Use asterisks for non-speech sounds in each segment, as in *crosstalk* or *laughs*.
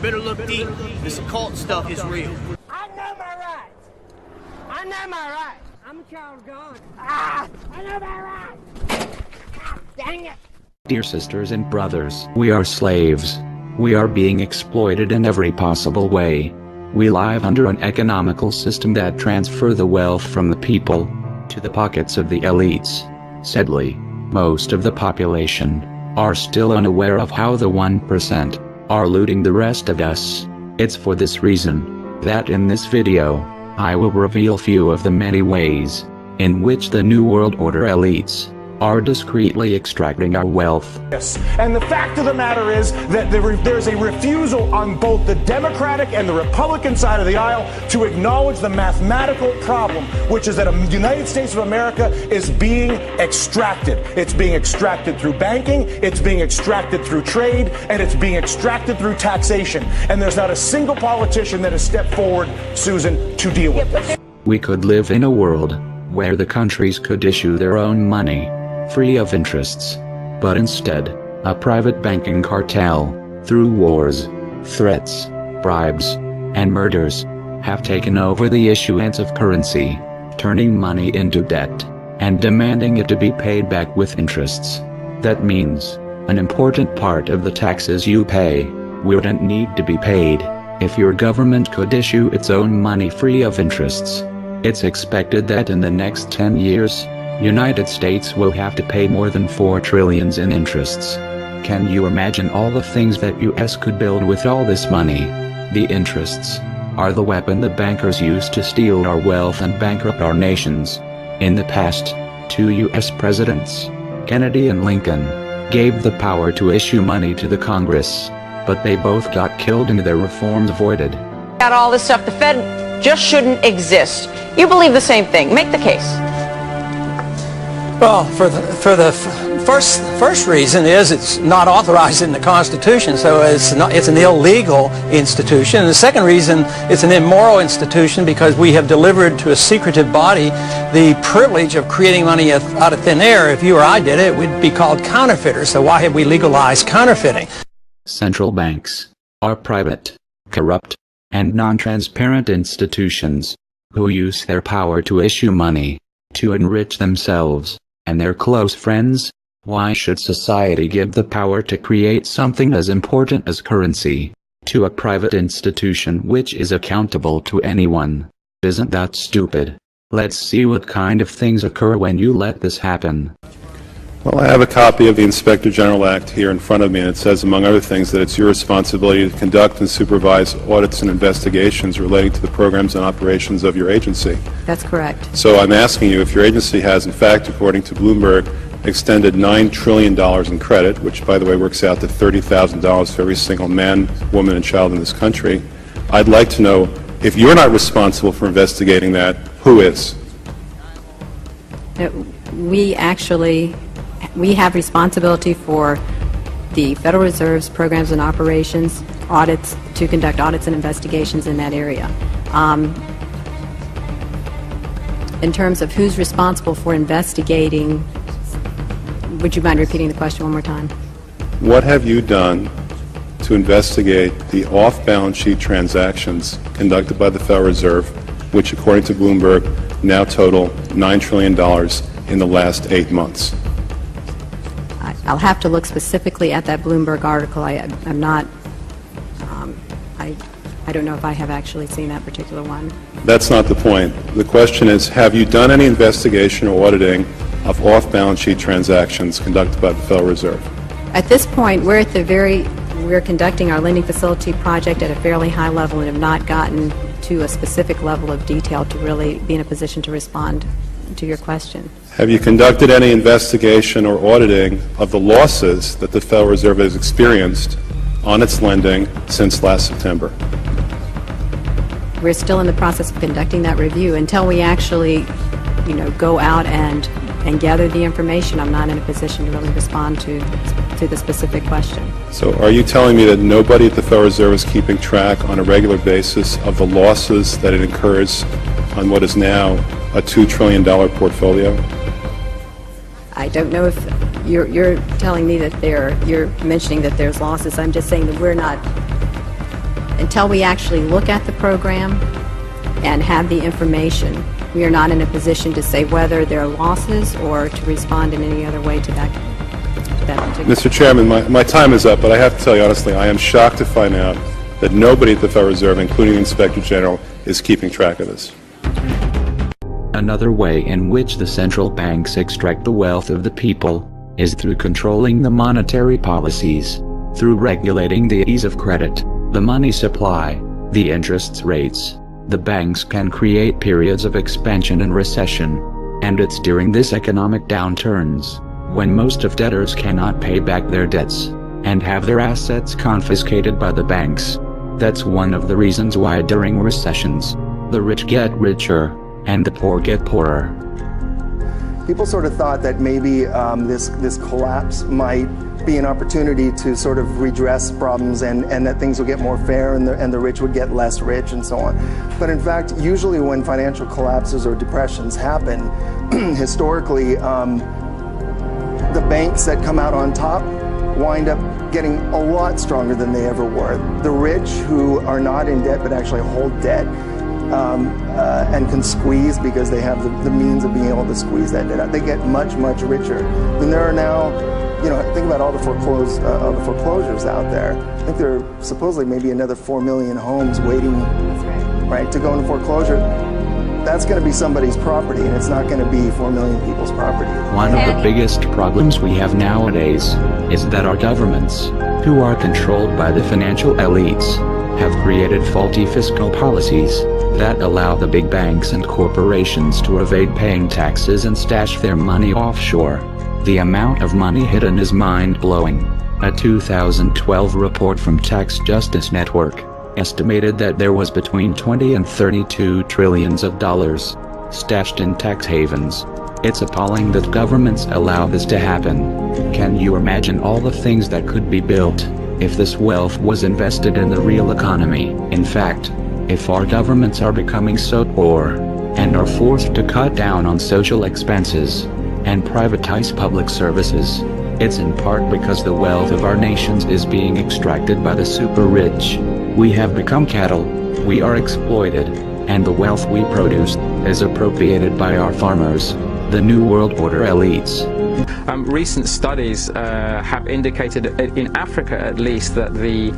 You better look deep. This occult stuff is real. I know my rights. I know my rights. I'm a child of God. Ah, I know my rights. Ah, dang it. Dear sisters and brothers, we are slaves. We are being exploited in every possible way. We live under an economical system that transfer the wealth from the people to the pockets of the elites. Sadly, most of the population are still unaware of how the 1% are looting the rest of us. It's for this reason that in this video, I will reveal few of the many ways in which the New World Order elites are discreetly extracting our wealth. Yes. And the fact of the matter is that there's a refusal on both the Democratic and the Republican side of the aisle to acknowledge the mathematical problem, which is that the United States of America is being extracted. It's being extracted through banking, it's being extracted through trade, and it's being extracted through taxation. And there's not a single politician that has stepped forward, Susan, to deal with this. We could live in a world where the countries could issue their own money free of interests. But instead, a private banking cartel, through wars, threats, bribes, and murders, have taken over the issuance of currency, turning money into debt, and demanding it to be paid back with interests. That means, an important part of the taxes you pay, wouldn't need to be paid, if your government could issue its own money free of interests. It's expected that in the next 10 years, United States will have to pay more than 4 trillions in interests. Can you imagine all the things that US could build with all this money? The interests are the weapon the bankers use to steal our wealth and bankrupt our nations. In the past, two US presidents, Kennedy and Lincoln, gave the power to issue money to the Congress, but they both got killed and their reforms voided. Got all this stuff. The Fed just shouldn't exist. You believe the same thing. Make the case. Well, for the, for the first first reason is it's not authorized in the Constitution, so it's not it's an illegal institution. And the second reason it's an immoral institution because we have delivered to a secretive body the privilege of creating money out of thin air. If you or I did it, would be called counterfeiters. So why have we legalized counterfeiting? Central banks are private, corrupt, and non-transparent institutions who use their power to issue money to enrich themselves and their close friends? Why should society give the power to create something as important as currency to a private institution which is accountable to anyone? Isn't that stupid? Let's see what kind of things occur when you let this happen. Well, I have a copy of the Inspector General Act here in front of me, and it says, among other things, that it's your responsibility to conduct and supervise audits and investigations relating to the programs and operations of your agency. That's correct. So I'm asking you if your agency has, in fact, according to Bloomberg, extended $9 trillion in credit, which, by the way, works out to $30,000 for every single man, woman, and child in this country. I'd like to know if you're not responsible for investigating that, who is? Uh, we actually we have responsibility for the Federal Reserve's programs and operations audits to conduct audits and investigations in that area. Um, in terms of who's responsible for investigating, would you mind repeating the question one more time? What have you done to investigate the off-balance sheet transactions conducted by the Federal Reserve, which according to Bloomberg now total $9 trillion in the last eight months? I'll have to look specifically at that Bloomberg article. I, am not, um, I, I don't know if I have actually seen that particular one. That's not the point. The question is, have you done any investigation or auditing of off-balance sheet transactions conducted by the Federal Reserve? At this point, we're at the very, we're conducting our lending facility project at a fairly high level and have not gotten to a specific level of detail to really be in a position to respond to your question. Have you conducted any investigation or auditing of the losses that the Federal Reserve has experienced on its lending since last September? We're still in the process of conducting that review. Until we actually, you know, go out and and gather the information, I'm not in a position to really respond to to the specific question. So are you telling me that nobody at the Federal Reserve is keeping track on a regular basis of the losses that it incurs on what is now a $2 trillion portfolio? I don't know if you're, you're telling me that there, you're mentioning that there's losses. I'm just saying that we're not, until we actually look at the program and have the information, we are not in a position to say whether there are losses or to respond in any other way to that. Mr. Chairman, my, my time is up, but I have to tell you honestly, I am shocked to find out that nobody at the Federal Reserve, including the Inspector General, is keeping track of this. Another way in which the central banks extract the wealth of the people is through controlling the monetary policies, through regulating the ease of credit, the money supply, the interest rates. The banks can create periods of expansion and recession. And it's during this economic downturns, when most of debtors cannot pay back their debts, and have their assets confiscated by the banks. That's one of the reasons why during recessions, the rich get richer, and the poor get poorer. People sort of thought that maybe um, this, this collapse might be an opportunity to sort of redress problems and, and that things would get more fair and the, and the rich would get less rich and so on. But in fact, usually when financial collapses or depressions happen, *clears throat* historically, um, the banks that come out on top wind up getting a lot stronger than they ever were. The rich who are not in debt but actually hold debt um, uh, and can squeeze because they have the, the, means of being able to squeeze that debt out. They get much, much richer. And there are now, you know, think about all the, foreclose, uh, all the foreclosures out there. I think there are supposedly maybe another 4 million homes waiting, right. right, to go into foreclosure that's going to be somebody's property and it's not going to be 4 million people's property. One of the biggest problems we have nowadays is that our governments, who are controlled by the financial elites, have created faulty fiscal policies that allow the big banks and corporations to evade paying taxes and stash their money offshore. The amount of money hidden is mind-blowing. A 2012 report from Tax Justice Network estimated that there was between 20 and 32 trillions of dollars stashed in tax havens. It's appalling that governments allow this to happen. Can you imagine all the things that could be built if this wealth was invested in the real economy? In fact, if our governments are becoming so poor and are forced to cut down on social expenses and privatize public services, it's in part because the wealth of our nations is being extracted by the super rich. We have become cattle, we are exploited, and the wealth we produce is appropriated by our farmers, the New World Order elites. Um, recent studies uh, have indicated, in Africa at least, that the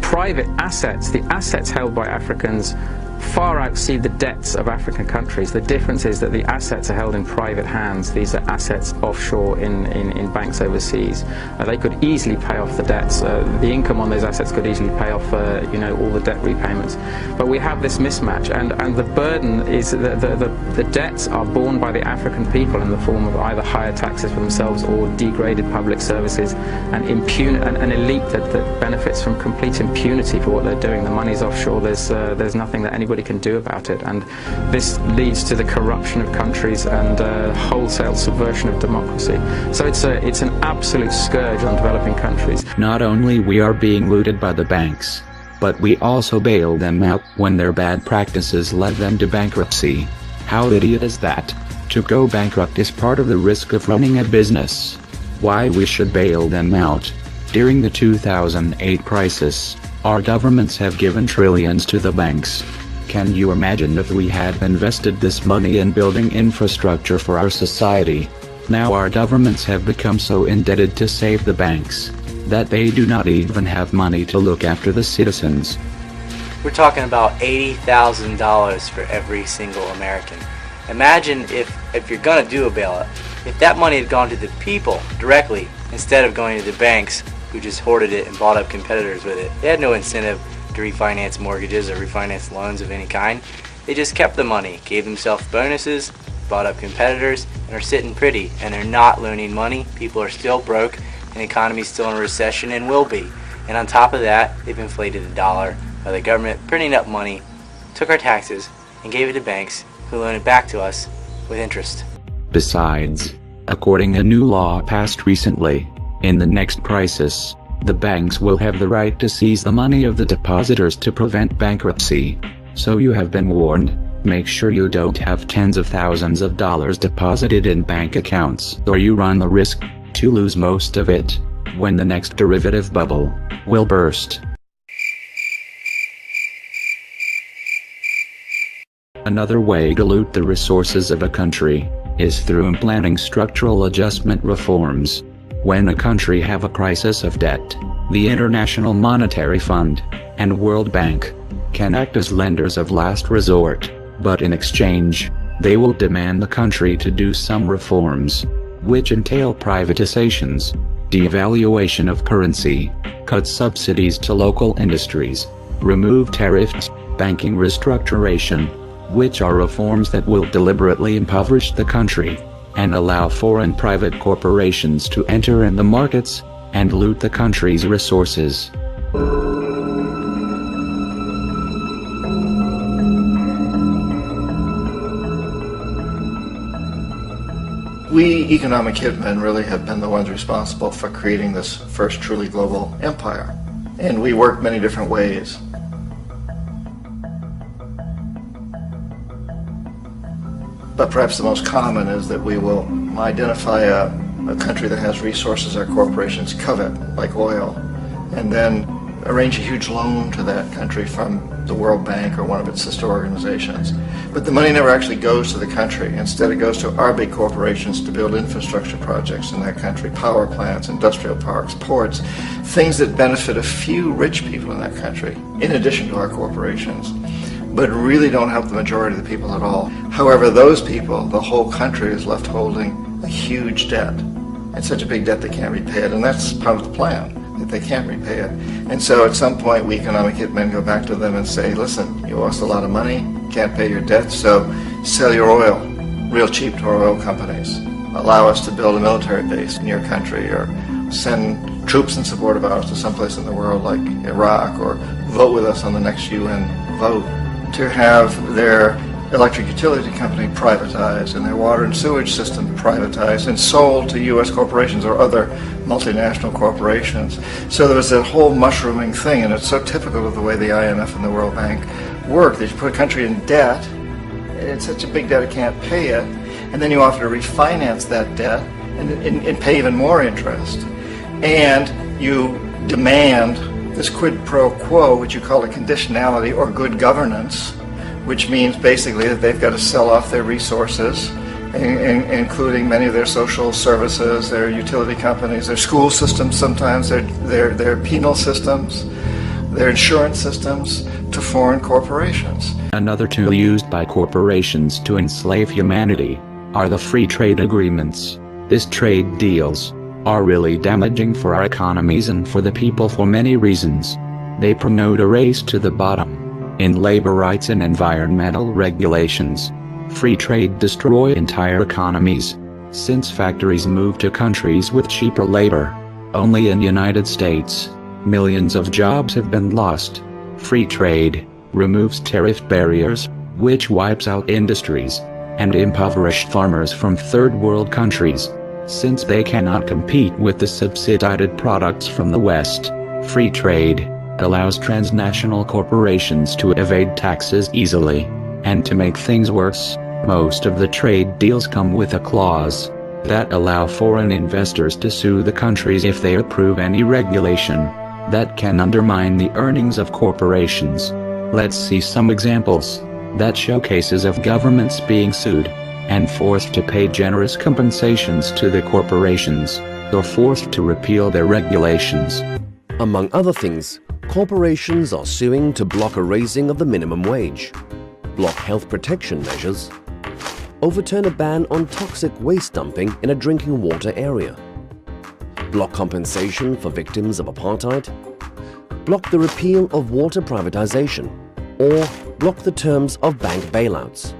private assets, the assets held by Africans, far exceed the debts of African countries. The difference is that the assets are held in private hands. These are assets offshore in, in, in banks overseas. Uh, they could easily pay off the debts. Uh, the income on those assets could easily pay off uh, you know, all the debt repayments. But we have this mismatch, and, and the burden is that the, the, the debts are borne by the African people in the form of either higher taxes for themselves or degraded public services and impun- an, an elite that, that benefits from complete impunity for what they're doing. The money's offshore. There's, uh, there's nothing that anybody can do about it. And this leads to the corruption of countries and uh, wholesale subversion of democracy. So it's, a, it's an absolute scourge on developing countries. Not only we are being looted by the banks, but we also bail them out when their bad practices led them to bankruptcy. How idiot is that? To go bankrupt is part of the risk of running a business. Why we should bail them out. During the 2008 crisis, our governments have given trillions to the banks. Can you imagine if we had invested this money in building infrastructure for our society? Now our governments have become so indebted to save the banks that they do not even have money to look after the citizens. We're talking about $80,000 for every single American. Imagine if, if you're going to do a bailout, if that money had gone to the people directly instead of going to the banks who just hoarded it and bought up competitors with it. They had no incentive to refinance mortgages or refinance loans of any kind. They just kept the money, gave themselves bonuses, bought up competitors, and are sitting pretty. And they're not loaning money. People are still broke, and the economy's still in a recession and will be. And on top of that, they've inflated the dollar by the government printing up money, took our taxes, and gave it to banks who loan it back to us with interest. Besides, according a new law passed recently, in the next crisis, the banks will have the right to seize the money of the depositors to prevent bankruptcy. So you have been warned. Make sure you don't have tens of thousands of dollars deposited in bank accounts or you run the risk to lose most of it when the next derivative bubble will burst. Another way to loot the resources of a country is through implanting structural adjustment reforms. When a country have a crisis of debt, the International Monetary Fund and World Bank can act as lenders of last resort, but in exchange, they will demand the country to do some reforms, which entail privatizations, devaluation of currency, cut subsidies to local industries, remove tariffs, banking restructuration, which are reforms that will deliberately impoverish the country and allow foreign private corporations to enter in the markets and loot the country's resources. We economic hitmen really have been the ones responsible for creating this first truly global empire. And we work many different ways. But perhaps the most common is that we will identify a, a country that has resources our corporations covet, like oil, and then arrange a huge loan to that country from the World Bank or one of its sister organizations. But the money never actually goes to the country. Instead, it goes to our big corporations to build infrastructure projects in that country, power plants, industrial parks, ports, things that benefit a few rich people in that country, in addition to our corporations, but really don't help the majority of the people at all. However, those people, the whole country is left holding a huge debt. It's such a big debt they can't repay it, and that's part of the plan that they can't repay it. And so at some point, we economic hitmen go back to them and say, listen, you lost a lot of money, can't pay your debt, so sell your oil real cheap to our oil companies. Allow us to build a military base in your country or send troops in support of ours to someplace in the world like Iraq or vote with us on the next UN vote to have their electric utility company privatized and their water and sewage system privatized and sold to U.S. corporations or other multinational corporations. So there was that whole mushrooming thing, and it's so typical of the way the IMF and the World Bank work. That you put a country in debt, it's such a big debt it can't pay it, and then you offer to refinance that debt and, and, and pay even more interest. And you demand this quid pro quo, which you call a conditionality or good governance, which means basically that they've got to sell off their resources, in, in, including many of their social services, their utility companies, their school systems sometimes, their, their, their penal systems, their insurance systems, to foreign corporations. Another tool used by corporations to enslave humanity are the free trade agreements. This trade deals are really damaging for our economies and for the people for many reasons. They promote a race to the bottom in labor rights and environmental regulations. Free trade destroy entire economies. Since factories move to countries with cheaper labor, only in the United States, millions of jobs have been lost. Free trade removes tariff barriers, which wipes out industries and impoverished farmers from third world countries. Since they cannot compete with the subsidized products from the West, free trade allows transnational corporations to evade taxes easily. And to make things worse, most of the trade deals come with a clause that allow foreign investors to sue the countries if they approve any regulation that can undermine the earnings of corporations. Let's see some examples that showcases of governments being sued and forced to pay generous compensations to the corporations, or forced to repeal their regulations. Among other things, corporations are suing to block a raising of the minimum wage, block health protection measures, overturn a ban on toxic waste dumping in a drinking water area, block compensation for victims of apartheid, block the repeal of water privatization, or block the terms of bank bailouts.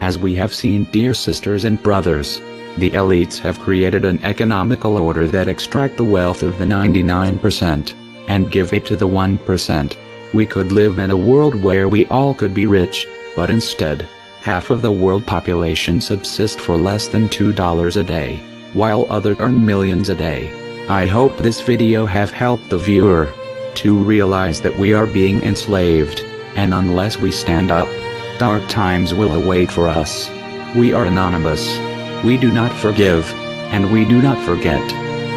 As we have seen dear sisters and brothers, the elites have created an economical order that extract the wealth of the 99% and give it to the 1%. We could live in a world where we all could be rich, but instead, half of the world population subsist for less than $2 a day, while others earn millions a day. I hope this video have helped the viewer to realize that we are being enslaved, and unless we stand up, dark times will await for us. We are anonymous. We do not forgive, and we do not forget.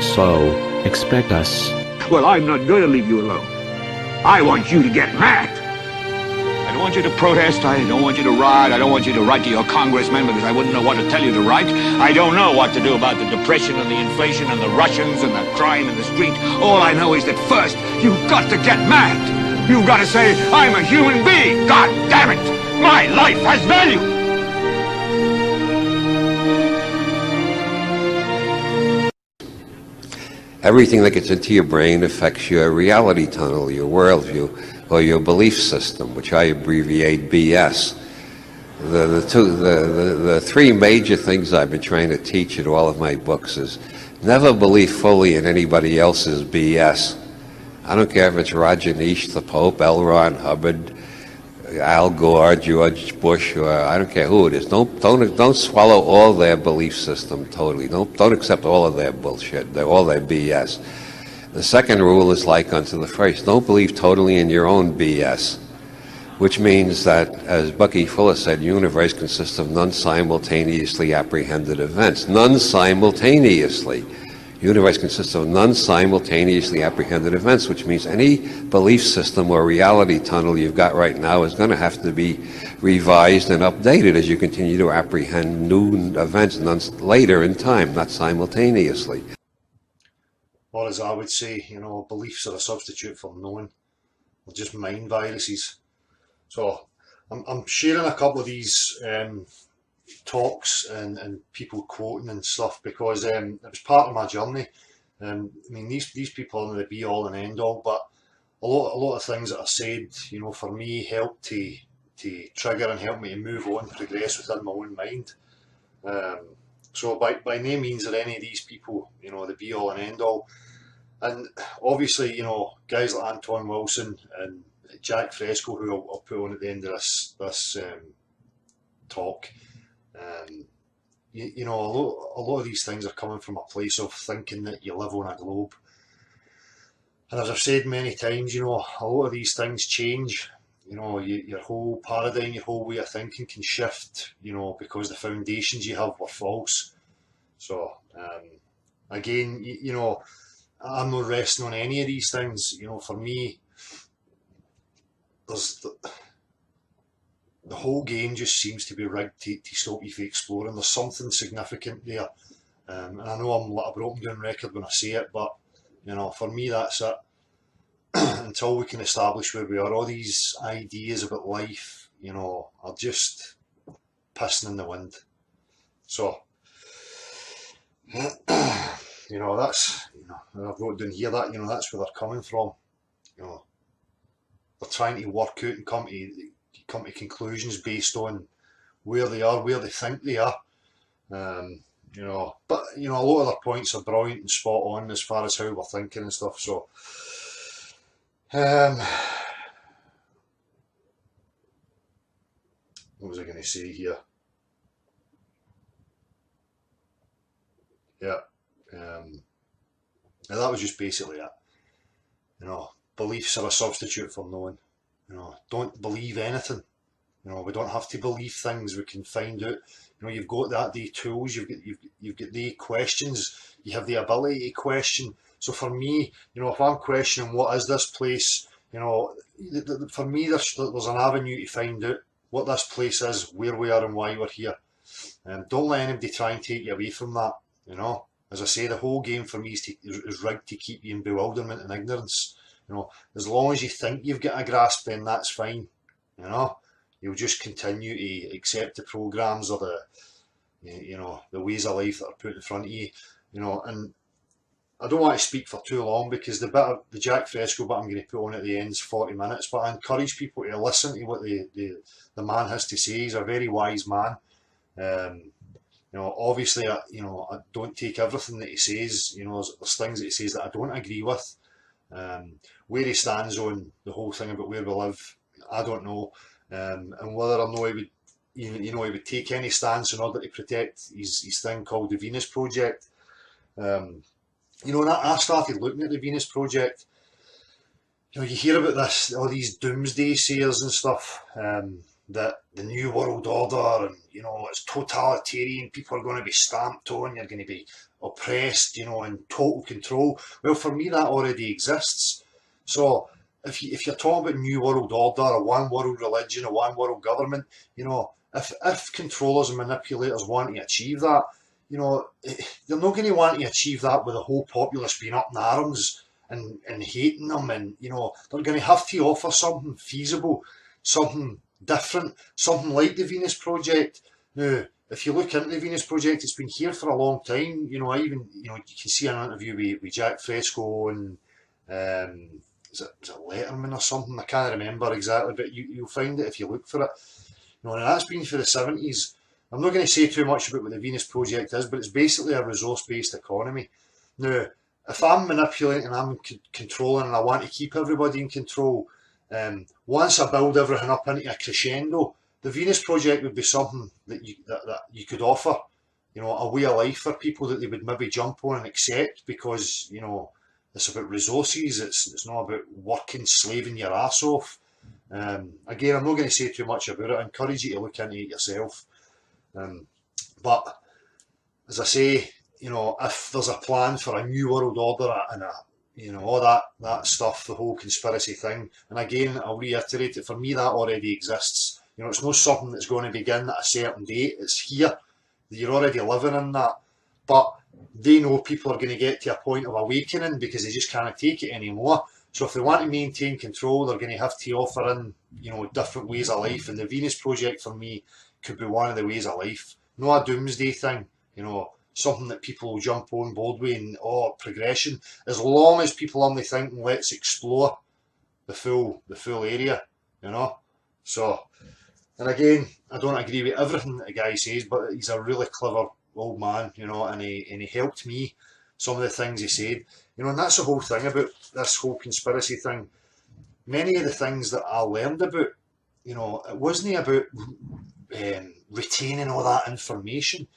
So, expect us. Well, I'm not going to leave you alone. I want you to get mad. I don't want you to protest. I don't want you to riot. I don't want you to write to your congressman because I wouldn't know what to tell you to write. I don't know what to do about the depression and the inflation and the Russians and the crime in the street. All I know is that first, you've got to get mad. You've got to say, I'm a human being. God damn it. My life has value. Everything that gets into your brain affects your reality tunnel, your worldview, or your belief system, which I abbreviate BS. The, the, two, the, the, the three major things I've been trying to teach in all of my books is never believe fully in anybody else's BS. I don't care if it's Nietzsche, the Pope, L. Ron Hubbard, Al Gore, George Bush, or I don't care who it is. Don't don't don't swallow all their belief system totally. Don't don't accept all of their bullshit, all their BS. The second rule is like unto the first. Don't believe totally in your own BS, which means that, as Bucky Fuller said, universe consists of non-simultaneously apprehended events. Non-simultaneously universe consists of non-simultaneously apprehended events, which means any belief system or reality tunnel you've got right now is going to have to be revised and updated as you continue to apprehend new events later in time, not simultaneously. Or as I would say, you know, beliefs are a substitute for knowing. They're just mind viruses. So I'm, I'm sharing a couple of these um, talks and, and people quoting and stuff because um, it was part of my journey. Um, I mean, these these people are the be all and end all, but a lot a lot of things that are said, you know, for me help to to trigger and help me to move on, progress within my own mind. Um, so by by no means are any of these people, you know, the be all and end all. And obviously, you know, guys like Anton Wilson and Jacque Fresco, who I'll, I'll put on at the end of this this um, talk, um, you, you, know, a lot, a lot of these things are coming from a place of thinking that you live on a globe. And as I've said many times, you know, a lot of these things change. You know, you, your whole paradigm, your whole way of thinking can shift, you know, because the foundations you have were false. So, um, again, you, you know, I'm not resting on any of these things. You know, for me, there's... The, whole game just seems to be rigged to, to stop you from exploring. There's something significant there. Um, and I know I'm like a broken down record when I say it, but you know, for me that's it. *clears throat* Until we can establish where we are, all these ideas about life, you know, are just pissing in the wind. So, *clears throat* you know, that's, you know, I've wrote down here that, you know, that's where they're coming from. You know, they're trying to work out and come to come to conclusions based on where they are, where they think they are. Um, you know, but you know, a lot of their points are brilliant and spot on as far as how we're thinking and stuff. So, um, what was I going to say here? Yeah, um, and that was just basically it. You know, beliefs are a substitute for knowing. You know, don't believe anything. You know, we don't have to believe things. We can find out. You know, you've got that the tools. You've got you've you've got the questions. You have the ability to question. So for me, you know, if I'm questioning what is this place, you know, for me, there's there's an avenue to find out what this place is, where we are, and why we're here. Um, don't let anybody try and take you away from that. You know, as I say, the whole game for me is, to, is, is rigged to keep you in bewilderment and ignorance. You know, as long as you think you've got a grasp, then that's fine. You know, you'll just continue to accept the programs or the, you know, the ways of life that are put in front of you. You know, and I don't want to speak for too long because the bit of the Jacque Fresco bit I'm going to put on at the end is 40 minutes, but I encourage people to listen to what the, the, the man has to say. He's a very wise man. Um, you know, obviously, I, you know, I don't take everything that he says. You know, there's, there's things that he says that I don't agree with. Um, where he stands on the whole thing about where we live, I don't know. Um, and whether or not he would, you know, he would take any stance in order to protect his, his thing called the Venus Project. Um, you know, and I, I started looking at the Venus Project. You know, you hear about this, all these doomsday sayers and stuff, um, that the New World Order and, you know, it's totalitarian, people are going to be stamped on, you're going to be oppressed, you know, in total control. Well, for me, that already exists. So, if you, if you're talking about new world order, a one world religion, a one world government, you know, if if controllers and manipulators want to achieve that, you know, eh, they're not going to want to achieve that with the whole populace being up in arms and and hating them, and you know, they're going to have to offer something feasible, something different, something like the Venus Project. Now, if you look into the Venus Project, it's been here for a long time. You know, I even you know you can see an interview with, with Jacque Fresco and um, is it, is it Letterman or something? I can't remember exactly, but you, you'll find it if you look for it. You know, and that's been for the 70s. I'm not going to say too much about what the Venus Project is, but it's basically a resource-based economy. Now, if I'm manipulating and I'm controlling and I want to keep everybody in control, um, once I build everything up into a crescendo, the Venus Project would be something that you that, that you could offer, you know, a way of life for people that they would maybe jump on and accept because you know it's about resources. It's it's not about working, slaving your ass off. Um, again, I'm not going to say too much about it. I encourage you to look into it yourself. Um, but as I say, you know, if there's a plan for a new world order and a you know all that that stuff, the whole conspiracy thing, and again, I'll reiterate it. For me, that already exists. You know, it's not something that's going to begin at a certain date. It's here. You're already living in that. But they know people are going to get to a point of awakening because they just can't take it anymore. So if they want to maintain control, they're going to have to offer in, you know, different ways of life. And the Venus Project for me could be one of the ways of life. Not a doomsday thing, you know, something that people will jump on board with and oh progression. As long as people only thinking let's explore the full the full area, you know. So and again, I don't agree with everything that the guy says, but he's a really clever old man, you know, and he and he helped me some of the things he said, you know, and that's the whole thing about this whole conspiracy thing. Many of the things that I learned about, you know, it wasn't about um, retaining all that information.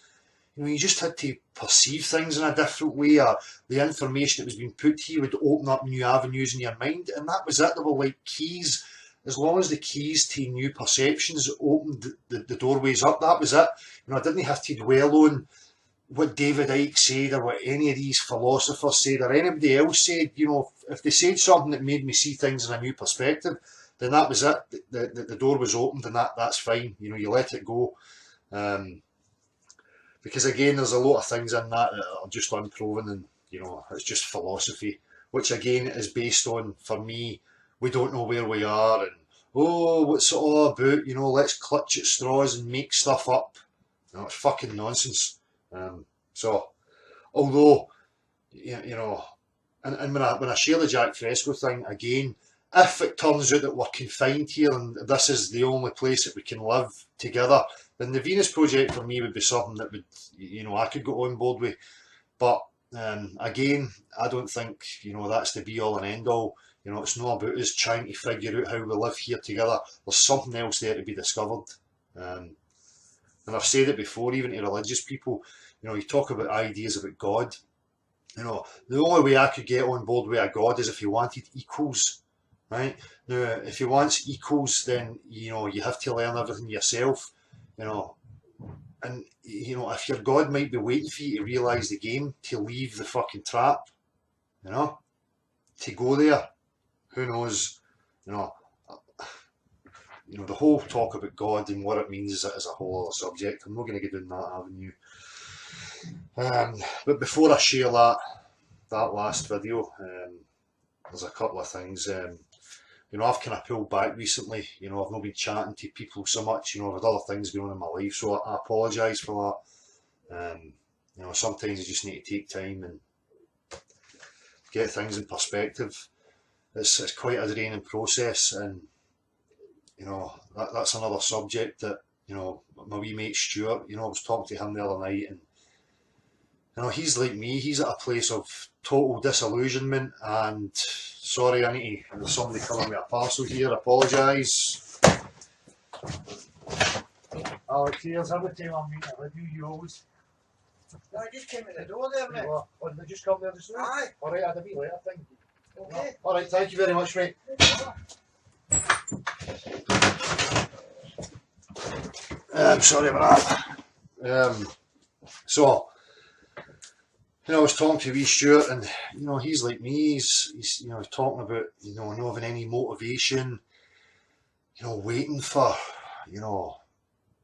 You know, you just had to perceive things in a different way, or the information that was being put to you would open up new avenues in your mind, and that was it. They were like keys. As long as the keys to new perceptions opened the, the, doorways up, that was it. You know, I didn't have to dwell on what David Icke said or what any of these philosophers said or anybody else said. You know, if they said something that made me see things in a new perspective, then that was it. The, the, the door was opened and that, that's fine. You know, you let it go. Um, because again, there's a lot of things in that that are just unproven and, you know, it's just philosophy, which again is based on, for me, we don't know where we are and, oh, what's it all about? You know, let's clutch at straws and make stuff up. Know, it's fucking nonsense. Um, so, although, you, you know, and, and when, I, when I share the Jacque Fresco thing, again, if it turns out that we're confined here and this is the only place that we can live together, then the Venus Project for me would be something that would, you know, I could go on board with. But um, again, I don't think, you know, that's the be all and end all. You know, it's not about us trying to figure out how we live here together. There's something else there to be discovered. Um, and I've said it before, even to religious people, you know, you talk about ideas about God. You know, the only way I could get on board with a God is if he wanted equals, right? Now, if he wants equals, then, you know, you have to learn everything yourself, you know. And, you know, if your God might be waiting for you to realise the game, to leave the fucking trap, you know, to go there, who knows, you know, you know, the whole talk about God and what it means is, is a whole other subject. I'm not going to get down that avenue. Um, but before I share that that last video, um, there's a couple of things. Um, you know, I've kind of pulled back recently. You know, I've not been chatting to people so much. You know, I've had other things going on in my life, so I, I apologise for that. Um, you know, sometimes you just need to take time and get things in perspective. It's, it's quite a draining process, and you know, that, that's another subject that, you know, my wee mate Stuart, you know, I was talking to him the other night and, you know, he's like me, he's at a place of total disillusionment and sorry, I need to, there's somebody coming with a parcel here, apologise. Oh, Alex, here's every time I'm meeting with you, you always... No, I just came in the door there, mate. Oh, did they just come there just now? Aye. Alright, I had a wee later thing. Okay. Alright, thank you very much, mate. I'm sorry about that. Um, so, you know, I was talking to wee Stuart, and you know, he's like me. He's, he's you know talking about you know not having any motivation. You know, waiting for you know,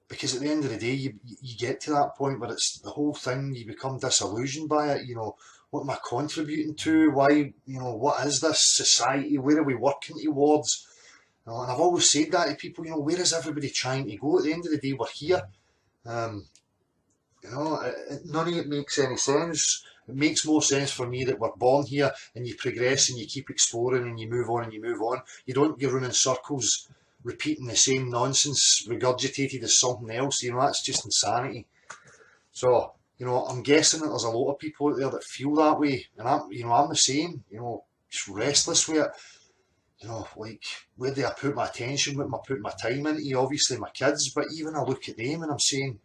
because at the end of the day, you you get to that point where it's the whole thing. You become disillusioned by it. You know, what am I contributing to? Why you know what is this society? Where are we working towards? You know, and I've always said that to people. You know, where is everybody trying to go? At the end of the day, we're here. Um, you know, none of it makes any sense. It makes more sense for me that we're born here and you progress and you keep exploring and you move on and you move on. You don't go around in circles repeating the same nonsense regurgitated as something else. You know, that's just insanity. So, you know, I'm guessing that there's a lot of people out there that feel that way. And I'm, you know, I'm the same, you know, just restless with it. You know, like, where do I put my attention? What am I putting my time into? Obviously, my kids, but even I look at them and I'm saying,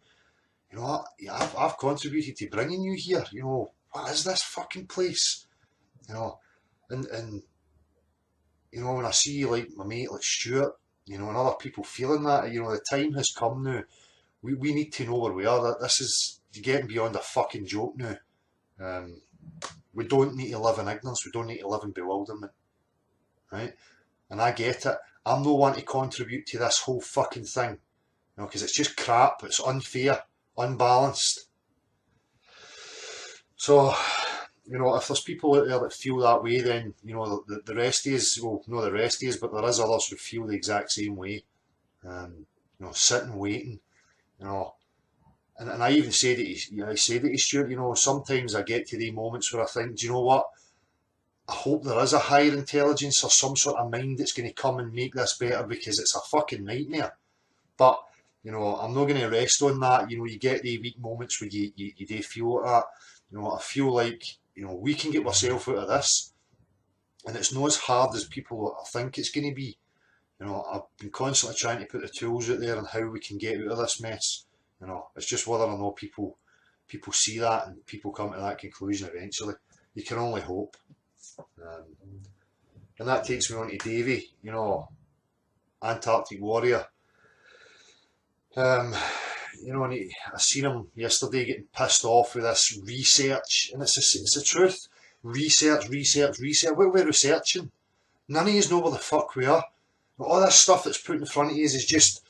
you know, I've, I've contributed to bringing you here. You know, what is this fucking place? You know, and and you know when I see like my mate like Stuart, you know, and other people feeling that, you know, the time has come now. We we need to know where we are. That this is getting beyond a fucking joke now. Um, we don't need to live in ignorance. We don't need to live in bewilderment, right? And I get it. I'm no one to contribute to this whole fucking thing, you know, because it's just crap. It's unfair unbalanced. So, you know, if there's people out there that feel that way, then, you know, the, the rest is, well, no, the rest is, but there is others who feel the exact same way. Um, you know, sitting waiting, you know. And, and I even said it, you know, I say that to Stuart, you know, sometimes I get to the moments where I think, do you know what? I hope there is a higher intelligence or some sort of mind that's going to come and make this better because it's a fucking nightmare. But you know, I'm not going to rest on that. You know, you get the weak moments where you, you, you do feel that. You know, I feel like, you know, we can get ourselves out of this. And it's not as hard as people think it's going to be. You know, I've been constantly trying to put the tools out there and how we can get out of this mess. You know, it's just whether or not people people see that and people come to that conclusion eventually. You can only hope. Um, and that takes me on to Davy, you know, Antarctic Warrior. Um, you know, and he, I seen him yesterday getting pissed off with this research, and it's a, it's the truth. Research, research, research. What are we researching? None of you know where the fuck we are. All this stuff that's put in front of you is just,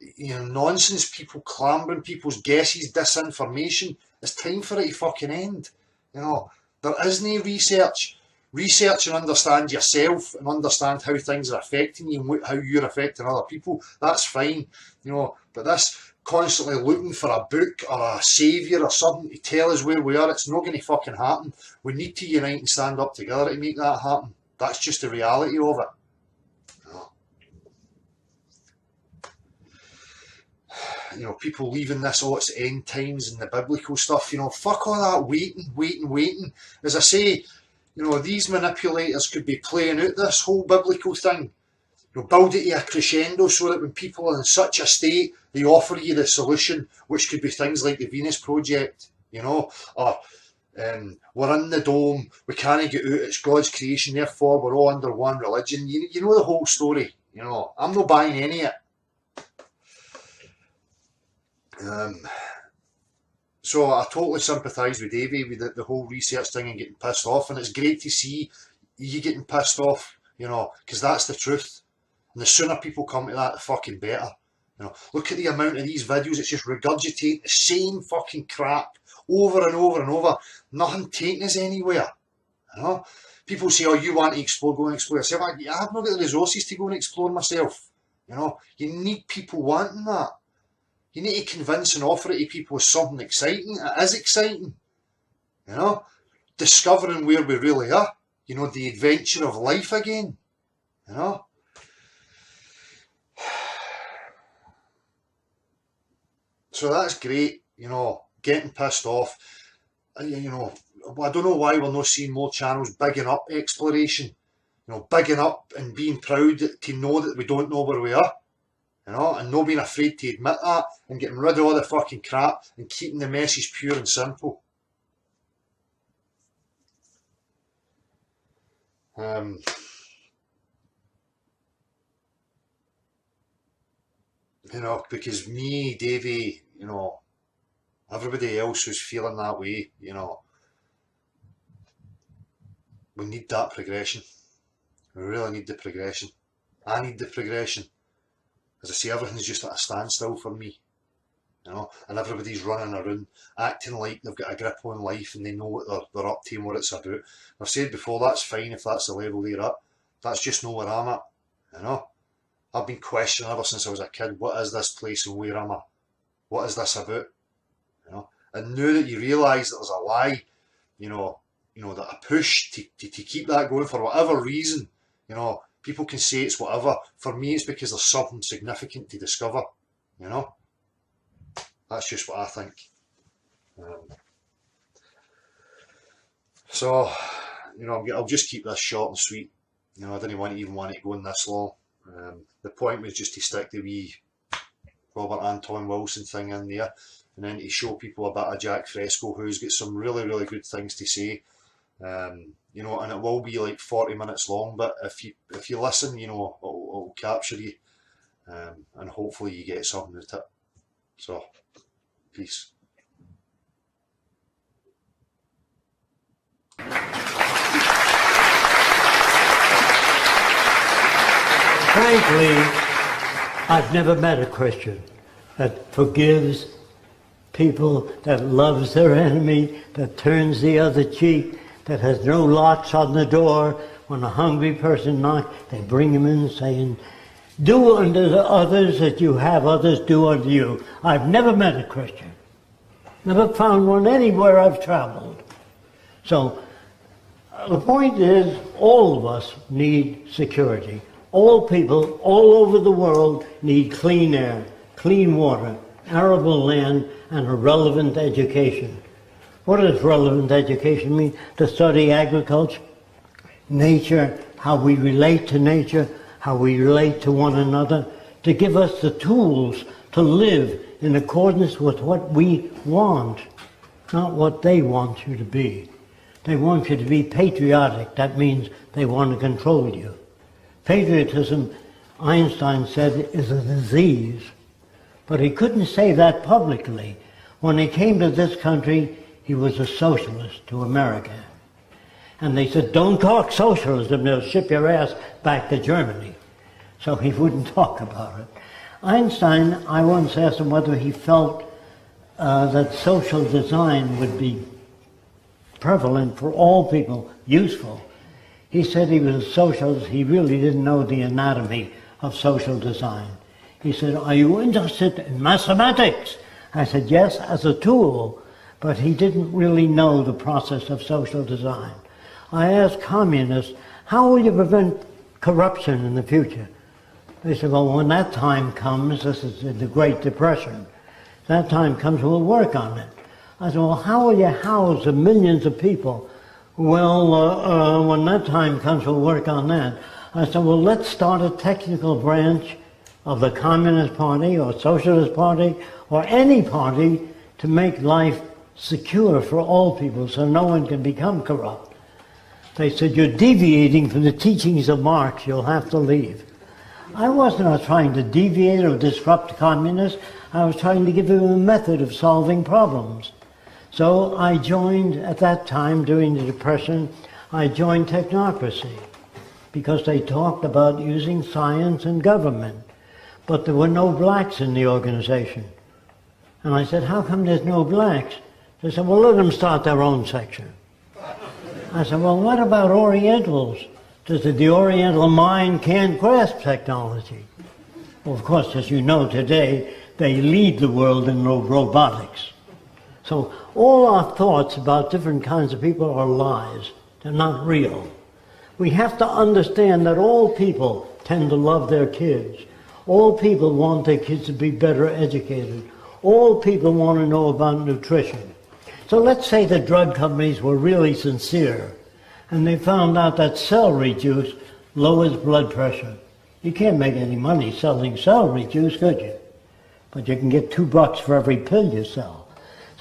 you know, nonsense. People clambering, people's guesses, disinformation. It's time for it to fucking end. You know, there is no research. Research and understand yourself and understand how things are affecting you and how you're affecting other people. That's fine, you know. But this constantly looking for a book or a saviour or something to tell us where we are, it's not going to fucking happen. We need to unite and stand up together to make that happen. That's just the reality of it. You know, people leaving this, oh, it's end times and the biblical stuff, you know, fuck all that waiting, waiting, waiting. As I say, you know, these manipulators could be playing out this whole biblical thing. You know, build it to a crescendo so that when people are in such a state, they offer you the solution, which could be things like the Venus Project, you know, or um, we're in the dome, we can't get out, it's God's creation, therefore we're all under one religion. You, you know the whole story, you know. I'm not buying any of it. Um, so I totally sympathise with Davey with the, the whole research thing and getting pissed off, and it's great to see you getting pissed off, you know, because that's the truth. And the sooner people come to that, the fucking better. You know, look at the amount of these videos. It's just regurgitating the same fucking crap over and over and over. Nothing taking us anywhere. You know, people say, "Oh, you want to explore? Go and explore yourself." I, I have not got the resources to go and explore myself. You know, you need people wanting that. You need to convince and offer it to people as something exciting. It is exciting. You know, discovering where we really are. You know, the adventure of life again. You know. *sighs* So that's great. You know, getting pissed off. Uh, you know, I don't know why we're not seeing more channels bigging up exploration. You know, bigging up and being proud to know that we don't know where we are you know, and not being afraid to admit that and getting rid of all the fucking crap and keeping the message pure and simple. Um, you know, because me, Davey, you know, everybody else who's feeling that way, you know, we need that progression. We really need the progression. I need the progression. As I say, everything's just at a standstill for me. You know, and everybody's running around acting like they've got a grip on life and they know what they're, they're up to and what it's about. I've said before, that's fine if that's the level they're at. That's just not where I'm at. You know, I've been questioning ever since I was a kid. What is this place and where am I? What is this about? You know, and now that you realise that there's a lie, you know, you know that a push to, to, to keep that going for whatever reason, you know, people can say it's whatever. For me, it's because there's something significant to discover. You know. That's just what I think. Um, so, you know, I'll just keep this short and sweet. You know, I didn't want to even want it going this long. Um, the point was just to stick the wee Robert Anton Wilson thing in there, and then to show people a bit of Jacque Fresco, who's got some really, really good things to say. Um, you know, and it will be like 40 minutes long, but if you if you listen, you know, it'll, it'll capture you, um, and hopefully you get something out of it. So. Peace. Frankly, I've never met a Christian that forgives people, that loves their enemy, that turns the other cheek, that has no locks on the door. When a hungry person knocks, they bring him in saying, do unto the others as you have others do unto you. I've never met a Christian. Never found one anywhere I've traveled. So the point is, all of us need security. All people all over the world need clean air, clean water, arable land, and a relevant education. What does relevant education mean? To study agriculture, nature, how we relate to nature, how we relate to one another, to give us the tools to live in accordance with what we want, not what they want you to be. They want you to be patriotic. That means they want to control you. Patriotism, Einstein said, is a disease. But he couldn't say that publicly. When he came to this country, he was a socialist to America. And they said, don't talk socialism, they'll ship your ass back to Germany. So he wouldn't *laughs* talk about it. Einstein, I once asked him whether he felt uh, that social design would be prevalent for all people, useful. He said he was a socialist, he really didn't know the anatomy of social design. He said, Are you interested in mathematics? I said, Yes, as a tool, but he didn't really know the process of social design. I asked communists, how will you prevent corruption in the future? They said, well, when that time comes, this is the Great Depression, that time comes, we'll work on it. I said, well, how will you house the millions of people? Well, uh, uh, when that time comes, we'll work on that. I said, well, let's start a technical branch of the Communist Party or Socialist Party or any party to make life secure for all people so no one can become corrupt. They said, You're deviating from the teachings of Marx, you'll have to leave. I wasn't trying to deviate or disrupt communists. I was trying to give them a method of solving problems. So I joined, at that time, during the Depression, I joined technocracy because they talked about using science and government. But there were no blacks in the organization. And I said, How come there's no blacks? They said, Well, let them start their own section. I said, well, what about Orientals? Does the, the Oriental mind can't grasp technology? Well, of course, as you know today, they lead the world in robotics. So all our thoughts about different kinds of people are lies. They're not real. We have to understand that all people tend to love their kids. All people want their kids to be better educated. All people want to know about nutrition. So let's say the drug companies were really sincere and they found out that celery juice lowers blood pressure. You can't make any money selling celery juice, could you? But you can get two bucks for every pill you sell.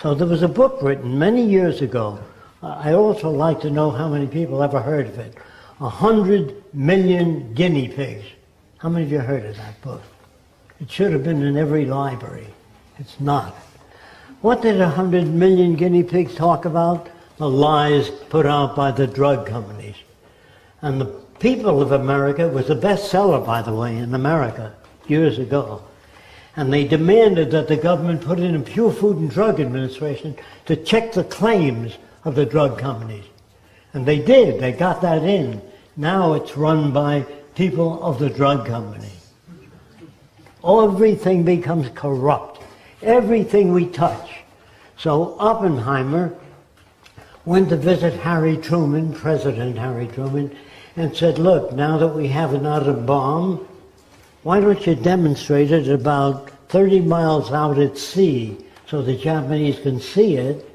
So there was a book written many years ago. I also like to know how many people ever heard of it. A hundred million guinea pigs. How many of you heard of that book? It should have been in every library. It's not. What did a hundred million guinea pigs talk about? The lies put out by the drug companies. And the People of America was a bestseller, by the way, in America years ago. And they demanded that the government put in a Pure Food and Drug Administration to check the claims of the drug companies. And they did. They got that in. Now it's run by people of the drug company. Everything becomes corrupt. Everything we touch. So Oppenheimer went to visit Harry Truman, President Harry Truman, and said, look, now that we have an atom bomb, why don't you demonstrate it about 30 miles out at sea so the Japanese can see it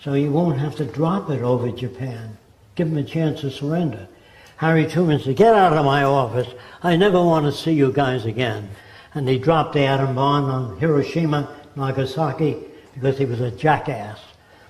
so you won't have to drop it over Japan. Give them a chance to surrender. Harry Truman said, get out of my office. I never want to see you guys again. And he dropped the atom bomb on Hiroshima, Nagasaki, because he was a jackass.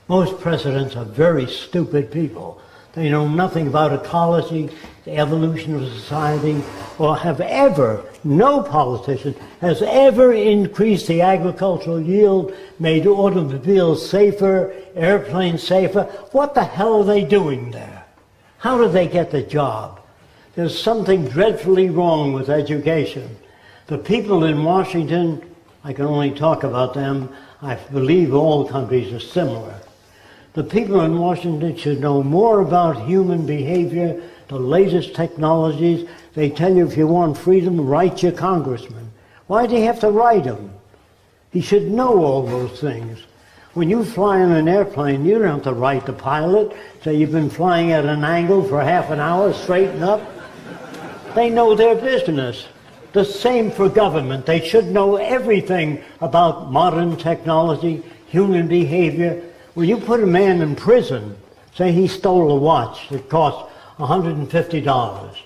Most presidents are very stupid people. They know nothing about ecology, the evolution of society, or have ever, no politician has ever increased the agricultural yield, made automobiles safer, airplanes safer. What the hell are they doing there? How do they get the job? There's something dreadfully wrong with education. The people in Washington, I can only talk about them, I believe all countries are similar. The people in Washington should know more about human behavior, the latest technologies. They tell you if you want freedom, write your congressman. Why do you have to write him? He should know all those things. When you fly in an airplane, you don't have to write the pilot, say you've been flying at an angle for half an hour, straighten up. They know their business. The same for government. They should know everything about modern technology, human behavior, when you put a man in prison, say he stole a watch that cost $150,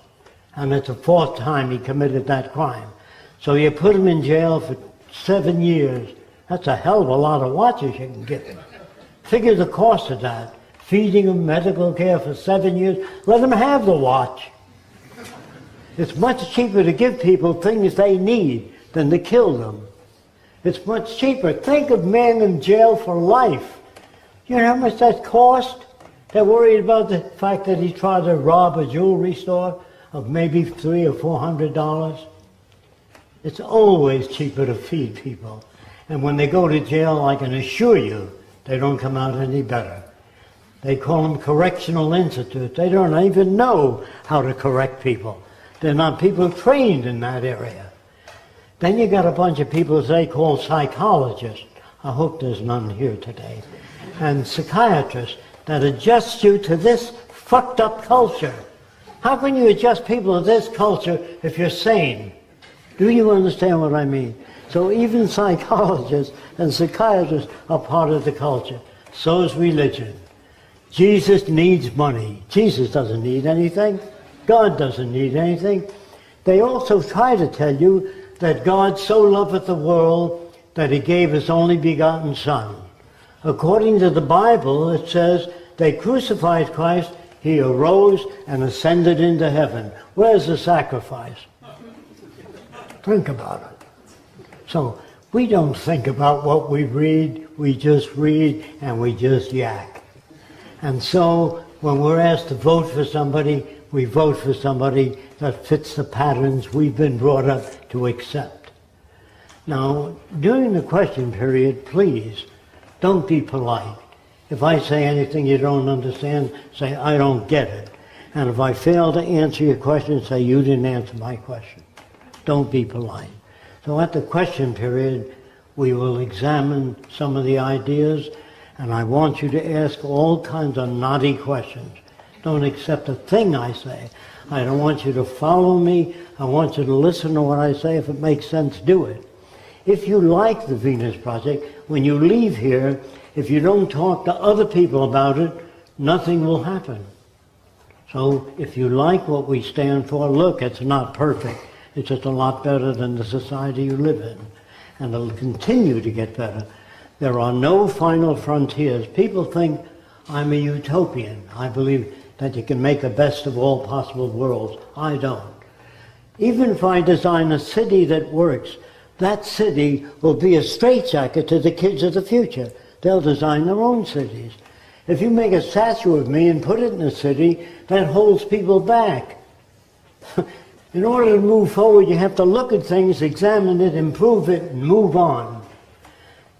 and it's the fourth time he committed that crime. So you put him in jail for seven years. That's a hell of a lot of watches you can get. Figure the cost of that. Feeding him medical care for seven years. Let him have the watch. It's much cheaper to give people things they need than to kill them. It's much cheaper. Think of men in jail for life. You know how much that cost? They're worried about the fact that he tried to rob a jewelry store of maybe three or four hundred dollars. It's always cheaper to feed people. And when they go to jail, I can assure you, they don't come out any better. They call them correctional institutes. They don't even know how to correct people. They're not people trained in that area. Then you got a bunch of people they call psychologists. I hope there's none here today and psychiatrists that adjust you to this fucked up culture. How can you adjust people to this culture if you're sane? Do you understand what I mean? So even *laughs* psychologists and psychiatrists are part of the culture. So is religion. Jesus needs money. Jesus doesn't need anything. God doesn't need anything. They also try to tell you that God so loveth the world that he gave his only begotten Son according to the Bible, it says they crucified Christ, he arose and ascended into heaven. Where's the sacrifice? Think about it. So we don't think about what we read, we just read and we just yak. And so when we're asked to vote for somebody, we vote for somebody that fits the patterns we've been brought up to accept. Now, during the question period, please don't be polite. If I say anything you don't understand, say, I don't get it. And if I fail to answer your question, say, you didn't answer my question. Don't be polite. So at the question period, we will examine some of the ideas, and I want you to ask all kinds of naughty questions. Don't accept a thing I say. I don't want you to follow me. I want you to listen to what I say. If it makes sense, do it. If you like the Venus Project, when you leave here, if you don't talk to other people about it, nothing will happen. So if you like what we stand for, look, it's not perfect. It's just a lot better than the society you live in. And it'll continue to get better. There are no final frontiers. People think I'm a utopian. I believe that you can make the best of all possible worlds. I don't. Even if I design a city that works, that city will be a straitjacket to the kids of the future. They'll design their own cities. If you make a statue of me and put it in a city, that holds people back. *laughs* In order to move forward, you have to look at things, examine it, improve it, and move on.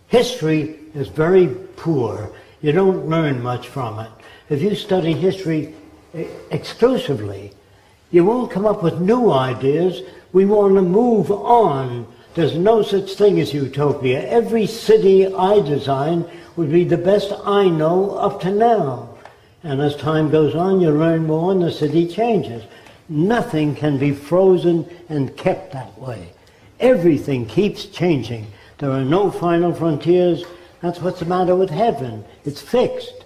History is very poor. You don't learn much from it. If you study history eh, exclusively, you won't come up with new ideas. We want to move on. There's no such thing as utopia. Every city I design would be the best I know up to now. And as time goes on, you learn more and the city changes. Nothing can be frozen and kept that way. Everything keeps changing. There are no final frontiers. That's what's the matter with heaven. It's fixed.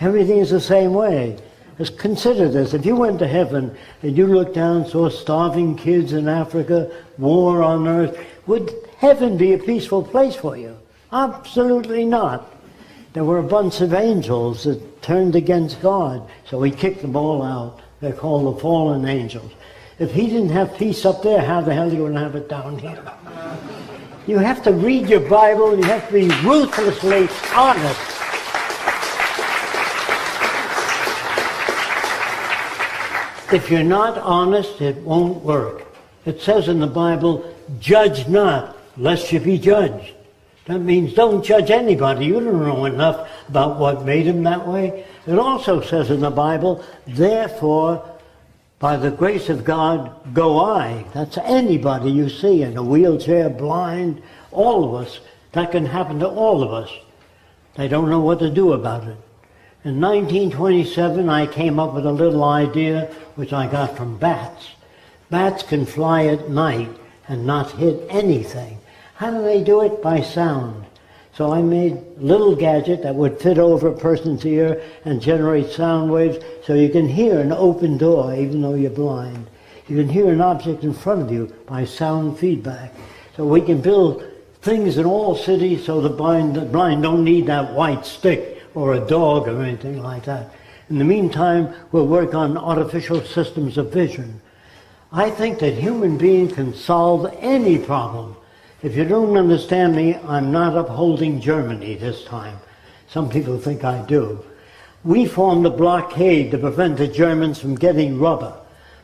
Everything is the same way. Just consider this. If you went to heaven and you looked down and saw starving kids in Africa, war on earth, would heaven be a peaceful place for you? Absolutely not. There were a bunch of angels that turned against God, so he kicked them all out. They're called the fallen angels. If he didn't have peace up there, how the hell are you going to have it down here? *laughs* You have to read your Bible and you have to be ruthlessly honest. If you're not honest, it won't work. It says in the Bible, judge not, lest you be judged. That means don't judge anybody. You don't know enough about what made him that way. It also says in the Bible, therefore, by the grace of God, go I. That's anybody you see in a wheelchair, blind, all of us. That can happen to all of us. They don't know what to do about it. In 1927, I came up with a little idea which I got from bats. Bats can fly at night and not hit anything. How do they do it? By sound. So I made a little gadget that would fit over a person's ear and generate sound waves so you can hear an open door even though you're blind. You can hear an object in front of you by sound feedback. So we can build things in all cities so the blind, the blind don't need that white stick or a dog or anything like that. In the meantime, we'll work on artificial systems of vision. I think that human beings can solve any problem. If you don't understand me, I'm not upholding Germany this time. Some people think I do. We formed a blockade to prevent the Germans from getting rubber,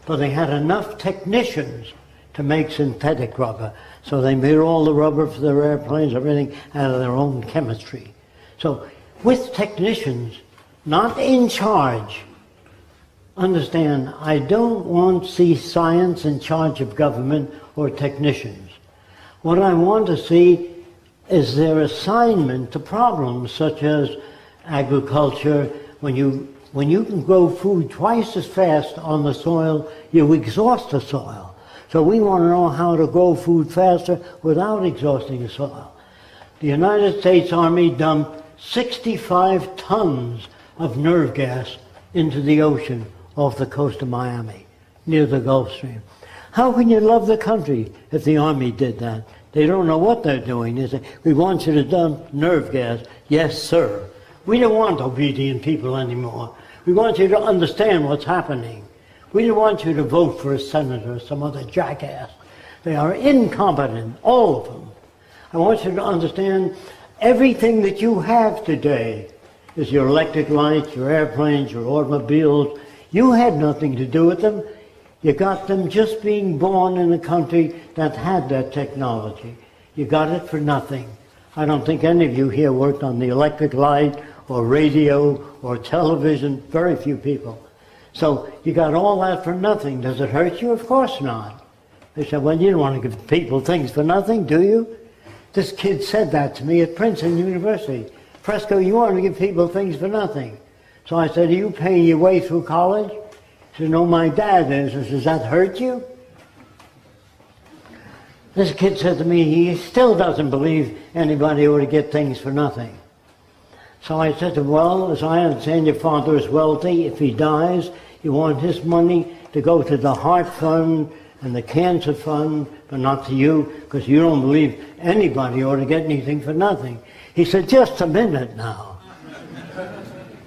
but they had enough technicians to make synthetic rubber. So they made all the rubber for their airplanes, everything out of their own chemistry. So with technicians, not in charge. Understand, I don't want to see science in charge of government or technicians. What I want to see is their assignment to problems such as agriculture. When you, when you can grow food twice as fast on the soil, you exhaust the soil. So we want to know how to grow food faster without exhausting the soil. The United States Army dumped 65 tons of nerve gas into the ocean off the coast of Miami, near the Gulf Stream. How can you love the country if the Army did that? They don't know what they're doing. They say, we want you to dump nerve gas. Yes, sir. We don't want obedient people anymore. We want you to understand what's happening. We don't want you to vote for a senator or some other jackass. They are incompetent, all of them. I want you to understand Everything that you have today is your electric lights, your airplanes, your automobiles. You had nothing to do with them. You got them just being born in a country that had that technology. You got it for nothing. I don't think any of you here worked on the electric light or radio or television. Very few people. So you got all that for nothing. Does it hurt you? Of course not. They said, well, you don't want to give people things for nothing, do you? This kid said that to me at Princeton University. Fresco, you want to give people things for nothing. So I said, are you paying your way through college? He said, no, my dad is. I said, does that hurt you? This kid said to me, he still doesn't believe anybody ought to get things for nothing. So I said to him, well, as I understand your father is wealthy. If he dies, you want his money to go to the Heart Fund and the Cancer Fund, but not to you, because you don't believe anybody ought to get anything for nothing. He said, just a minute now.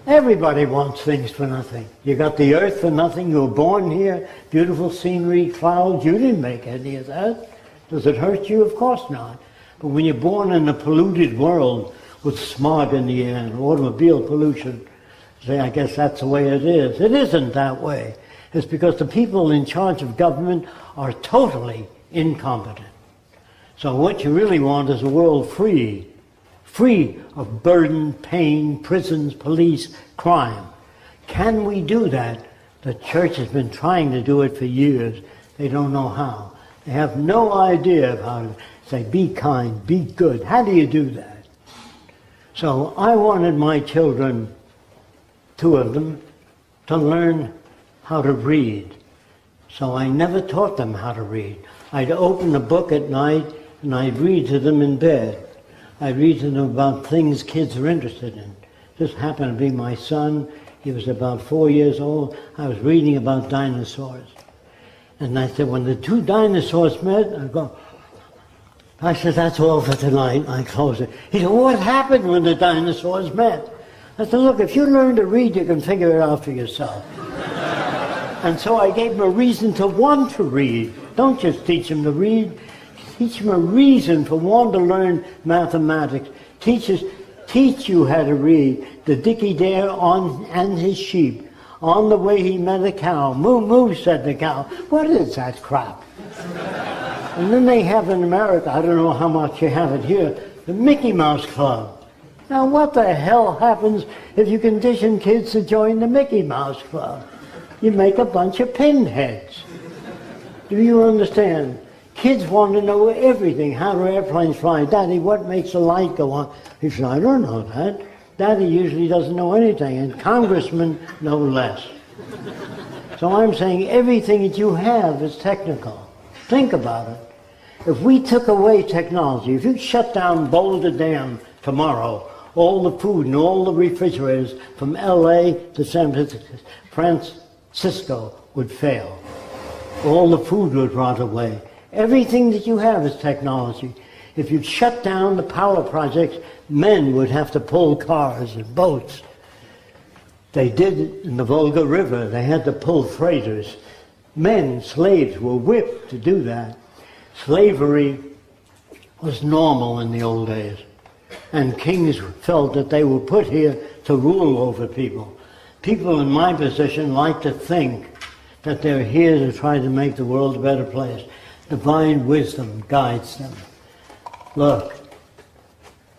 Everybody wants things for nothing. You got the earth for nothing. You were born here. Beautiful scenery, clouds. You didn't make any of that. Does it hurt you? Of course not. But when you're born in a polluted world with smog in the air and automobile pollution, say, I guess that's the way it is. It isn't that way. It's because the people in charge of government are totally incompetent. So what you really want is a world free, free of burden, pain, prisons, police, crime. Can we do that? The church has been trying to do it for years. They don't know how. They have no idea of how to say, be kind, be good. How do you do that? So I wanted my children, two of them, to learn how to read. So I never taught them how to read. I'd open a book at night and I'd read to them in bed. I'd read to them about things kids are interested in. This happened to be my son. He was about four years old. I was reading about dinosaurs. And I said, when the two dinosaurs met, I go, I said, that's all for tonight. I close it. He said, what happened when the dinosaurs met? I said, look, if you learn to read, you can figure it out for yourself. And so I gave him a reason to want to read. Don't just teach him to read. Teach him a reason for wanting to learn mathematics. Teachers teach you how to read. The Dicky Dare on and his sheep. On the way he met a cow. Moo moo, said the cow. What is that crap? and then they have in America, I don't know how much you have it here, the Mickey Mouse Club. Now, what the hell happens if you condition kids to join the Mickey Mouse Club? You make a bunch of pinheads. Do you understand? Kids want to know everything. How do airplanes fly? Daddy, what makes the light go on? He said, I don't know that. Daddy usually doesn't know anything, and congressmen know less. So I'm saying everything that you have is technical. Think about it. If we took away technology, if you shut down Boulder Dam tomorrow, all the food and all the refrigerators from LA to San Francisco would fail. All the food would rot away. Everything that you have is technology. If you shut down the power projects, men would have to pull cars and boats. They did it in the Volga River. They had to pull freighters. Men, slaves, were whipped to do that. Slavery was normal in the old days and kings felt that they were put here to rule over people. People in my position like to think that they're here to try to make the world a better place. Divine wisdom guides them. Look,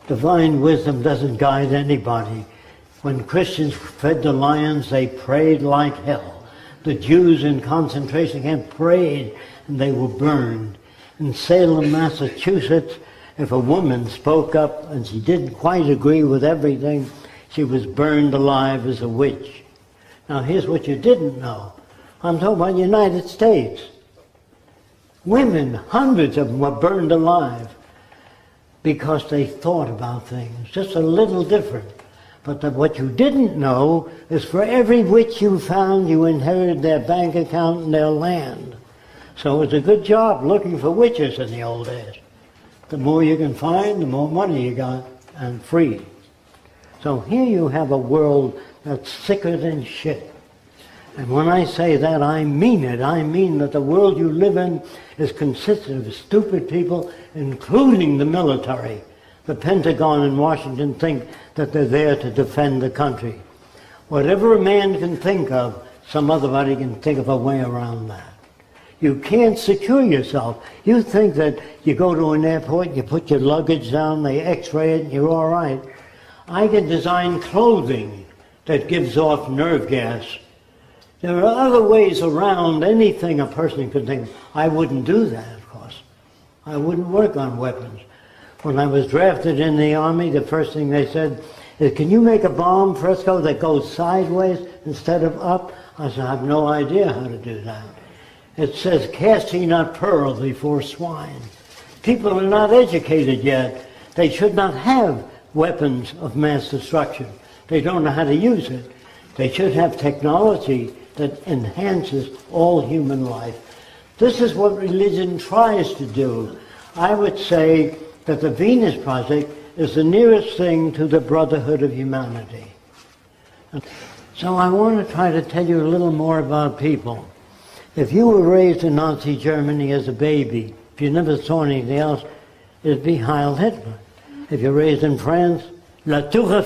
divine wisdom doesn't guide anybody. When Christians fed the lions, they prayed like hell. The Jews in concentration camp prayed and they were burned. In Salem, Massachusetts, if a woman spoke up and she didn't quite agree with everything, she was burned alive as a witch. Now here's what you didn't know. I'm talking about the United States. Women, hundreds of them were burned alive because they thought about things just a little different. But the, what you didn't know is for every witch you found, you inherited their bank account and their land. So it was a good job looking for witches in the old days. The more you can find, the more money you got, and free. So here you have a world that's sicker than shit. And when I say that, I mean it. I mean that the world you live in is consistent of stupid people, including the military. The Pentagon and Washington think that they're there to defend the country. Whatever a man can think of, some other body can think of a way around that. You can't secure yourself. You think that you go to an airport, you put your luggage down, they x-ray it, and you're all right. I can design clothing that gives off nerve gas. There are other ways around anything a person could think. I wouldn't do that, of course. I wouldn't work on weapons. When I was drafted in the Army, the first thing they said is, can you make a bomb, Fresco, that goes sideways instead of up? I said, I have no idea how to do that. It says, cast ye not pearls before swine. People are not educated yet. They should not have weapons of mass destruction. They don't know how to use it. They should have technology that enhances all human life. This is what religion tries to do. I would say that the Venus Project is the nearest thing to the brotherhood of humanity. So I want to try to tell you a little more about people. If you were raised in Nazi Germany as a baby, if you never saw anything else, it'd be Heil Hitler. If you're raised in France, La Tour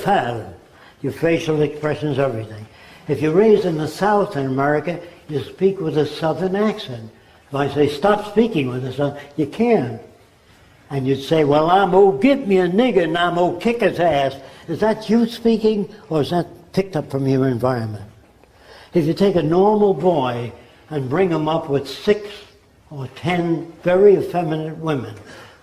your facial expressions, everything. If you're raised in the South in America, you speak with a southern accent. If I say, stop speaking with a southern, you can. And you'd say, well, I'm to get me a nigger and I'm to kick his ass. Is that you speaking or is that picked up from your environment? If you take a normal boy and bring him up with six or ten very effeminate women,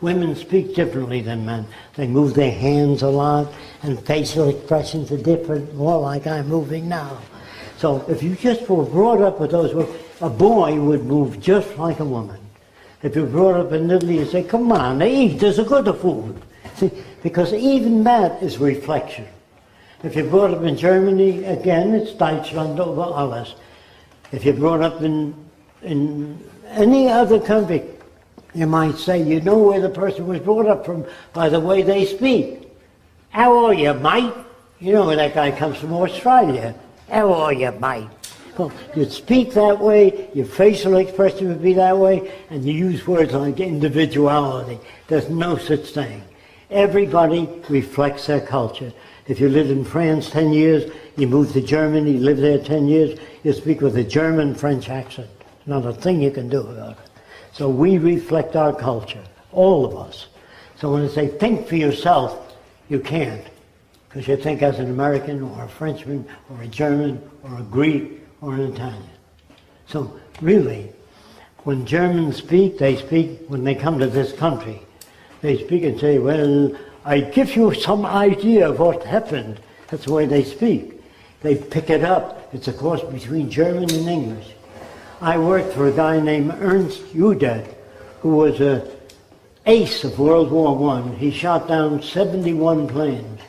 women speak differently than men. They move their hands a lot and facial expressions are different, more like I'm moving now. So if you just were brought up with those, words, a boy would move just like a woman. If you're brought up in Italy, you say, come on, eat, there's a good food. *laughs* See, because even that is reflection. If you're brought up in Germany, again, it's Deutschland over alles. If you're brought up in, in any other country, you might say you know where the person was brought up from by the way they speak. How are you, mate? You know where that guy comes from Australia. How are you, mate? Well, you'd speak that way, your facial expression would be that way, and you use words like individuality. There's no such thing. Everybody reflects their culture. If you lived in France 10 years, you moved to Germany, you live there 10 years, you speak with a German French accent. Not a thing you can do about it. So we reflect our culture, all of us. So when they say think for yourself, you can't. Because you think as an American or a Frenchman or a German or a Greek or an Italian. So really, when Germans speak, they speak when they come to this country. They speak and say, well, I give you some idea of what happened. That's the way they speak. They pick it up. It's a course between German and English. I worked for a guy named Ernst Udet, who was a ace of World War One. He shot down 71 planes.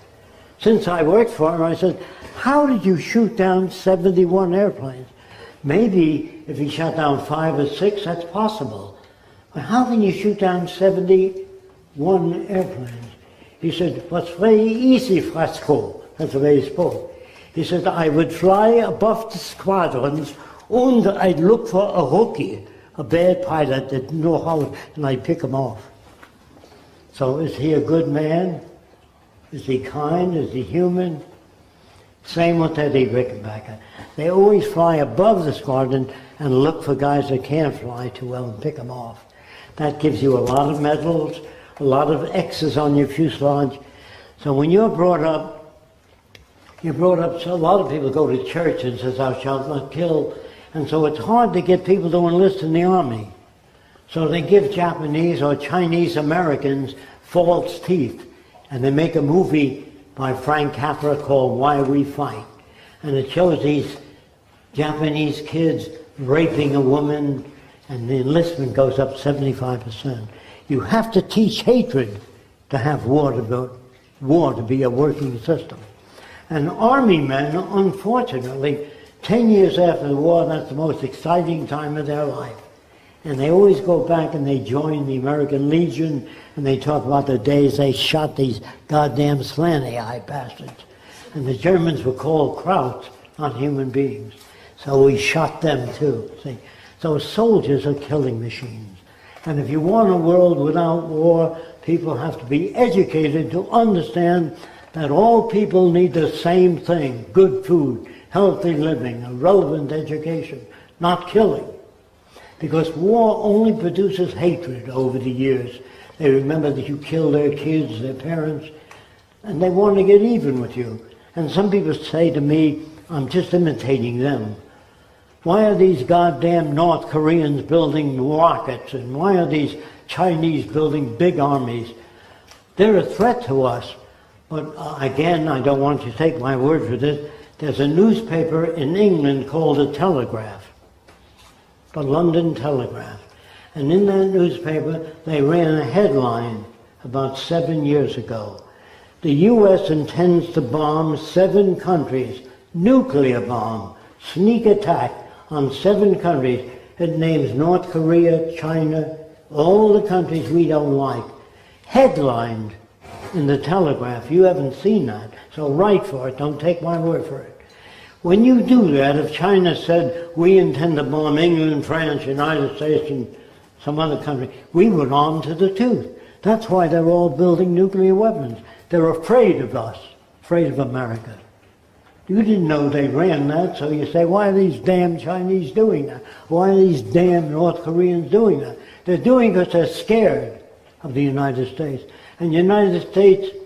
Since I worked for him, I said, how did you shoot down 71 airplanes? Maybe if he shot down five or six, that's possible. But how can you shoot down 71 airplanes? He said, what's very easy, Frasco. That's the way he spoke. He said, I would fly above the squadrons and I'd look for a rookie, a bad pilot that know how, and I'd pick him off. So is he a good man? Is he kind? Is he human? Same with Eddie Rickenbacker. They always fly above the squadron and look for guys that can't fly too well and pick them off. That gives you a lot of medals, a lot of X's on your fuselage. So when you're brought up, you're brought up, so a lot of people go to church and says, thou shalt not kill. And so it's hard to get people to enlist in the army. So they give Japanese or Chinese Americans false teeth. And they make a movie by Frank Capra called Why We Fight. And it shows these Japanese kids raping a woman, and the enlistment goes up 75%. You have to teach hatred to have war to, go, war to be a working system. And army men, unfortunately, 10 years after the war, that's the most exciting time of their life. And they always go back and they join the American Legion and they talk about the days they shot these goddamn slanty eye bastards. And the Germans were called Krauts, not human beings. So we shot them too. See? So soldiers are killing machines. And if you want a world without war, people have to be educated to understand that all people need the same thing good food, healthy living, a relevant education, not killing. Because war only produces hatred over the years. They remember that you killed their kids, their parents, and they want to get even with you. And some people say to me, I'm just imitating them. Why are these goddamn North Koreans building rockets? And why are these Chinese building big armies? They're a threat to us. But uh, again, I don't want you to take my word for this. There's a newspaper in England called The Telegraph the London Telegraph. And in that newspaper, they ran a headline about seven years ago. The U.S. intends to bomb seven countries, nuclear bomb, sneak attack on seven countries. It names North Korea, China, all the countries we don't like. Headlined in the Telegraph. You haven't seen that, so write for it. Don't take my word for it. When you do that, if China said, we intend to bomb England, France, United States, and some other country, we would arm to the tooth. That's why they're all building nuclear weapons. They're afraid of us, afraid of America. You didn't know they ran that, so you say, why are these damn Chinese doing that? Why are these damn North Koreans doing that? They're doing it because they're scared of the United States. And the United States,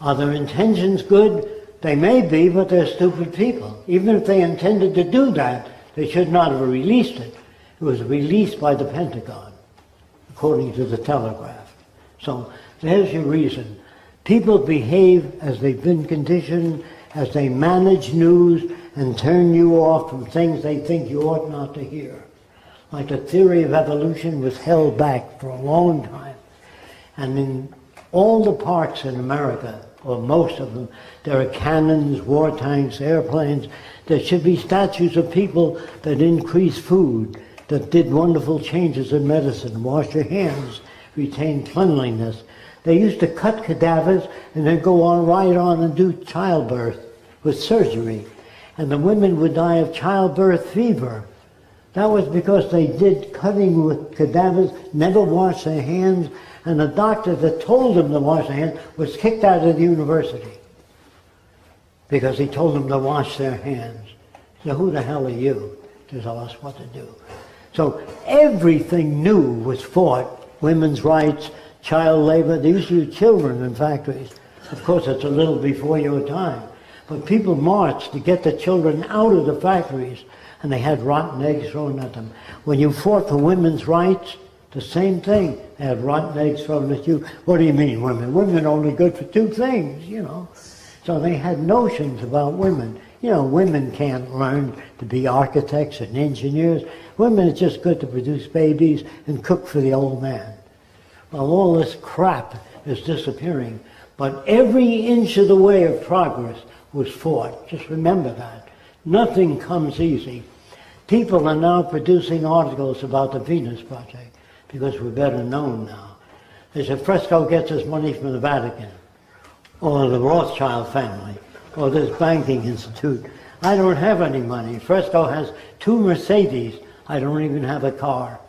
are their intentions good? They may be, but they're stupid people. Even if they intended to do that, they should not have released it. It was released by the Pentagon, according to the Telegraph. So there's your reason. People behave as they've been conditioned, as they manage news and turn you off from things they think you ought not to hear. Like the theory of evolution was held back for a long time. And in all the parks in America, or most of them, there are cannons, war tanks, airplanes. There should be statues of people that increase food, that did wonderful changes in medicine, wash your hands, retain cleanliness. They used to cut cadavers and then go on right on and do childbirth with surgery. And the women would die of childbirth fever. That was because they did cutting with cadavers, never washed their hands, and the doctor that told them to wash their hands was kicked out of the university because he told them to wash their hands. So who the hell are you to tell us what to do? So everything new was fought, women's rights, child labor. To use children in factories. Of course, it's a little before your time. But people marched to get the children out of the factories, and they had rotten eggs thrown at them. When you fought for women's rights, the same thing. They had rotten eggs thrown at you. What do you mean, women? Women are only good for two things, you know. So they had notions about women. You know, women can't learn to be architects and engineers. Women are just good to produce babies and cook for the old man. Well, all this crap is disappearing. But every inch of the way of progress was fought. Just remember that. Nothing comes easy. People are now producing articles about the Venus Project because we're better known now. They said Fresco gets his money from the Vatican or the Rothschild family or this banking institute. I don't have any money. Fresco has two Mercedes. I don't even have a car. *laughs*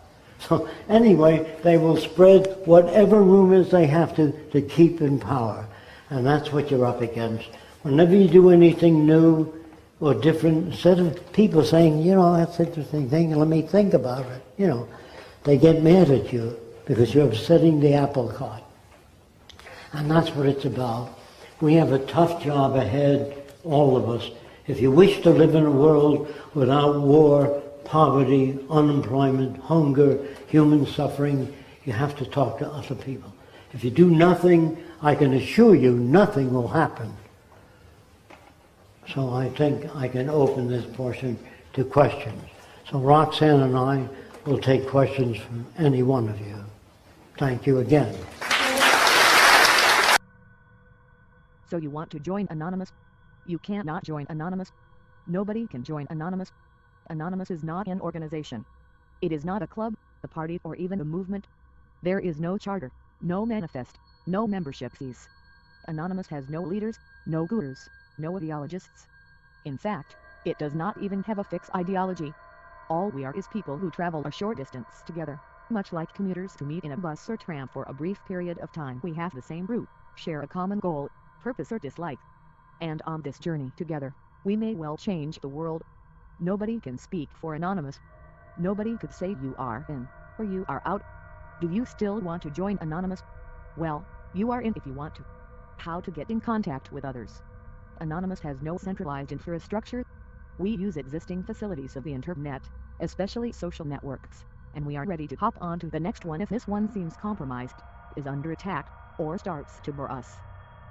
So anyway, they will spread whatever rumors they have to to keep in power. And that's what you're up against. Whenever you do anything new or different, instead of people saying, you know, that's an interesting thing, let me think about it, you know, they get mad at you because you're upsetting the apple cart. And that's what it's about. We have a tough job ahead, all of us. If you wish to live in a world without war, poverty, unemployment, hunger, human suffering, you have to talk to other people. If you do nothing, I can assure you nothing will happen. So I think I can open this portion to questions. So Roxanne and I will take questions from any one of you. Thank you again. So you want to join Anonymous? You cannot join Anonymous. Nobody can join Anonymous. Anonymous is not an organization. It is not a club, a party, or even a movement. There is no charter, no manifest, no membership fees. Anonymous has no leaders, no gurus, no ideologists. In fact, it does not even have a fixed ideology. All we are is people who travel a short distance together, much like commuters who meet in a bus or tram for a brief period of time. We have the same route, share a common goal, purpose or dislike. And on this journey together, we may well change the world. Nobody can speak for Anonymous. Nobody could say you are in, or you are out. Do you still want to join Anonymous? Well, you are in if you want to. How to get in contact with others. Anonymous has no centralized infrastructure. We use existing facilities of the internet, especially social networks, and we are ready to hop on to the next one if this one seems compromised, is under attack, or starts to bore us.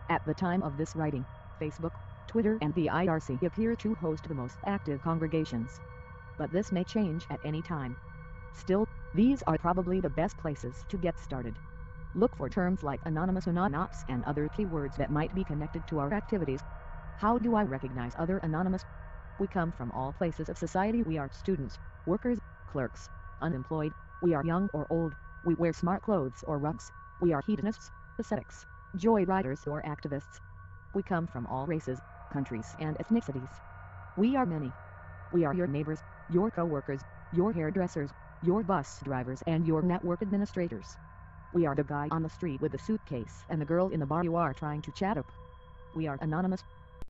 At the time of this writing, Facebook, Twitter and the IRC appear to host the most active congregations. But this may change at any time. Still, these are probably the best places to get started. Look for terms like Anonymous Anonymous and other keywords that might be connected to our activities. How do I recognize other Anonymous? We come from all places of society. We are students, workers, clerks, unemployed, we are young or old, we wear smart clothes or rugs, we are hedonists, ascetics, joyriders or activists. We come from all races, countries and ethnicities. We are many. We are your neighbors, your co-workers, your hairdressers, your bus drivers and your network administrators. We are the guy on the street with the suitcase and the girl in the bar you are trying to chat up. We are anonymous,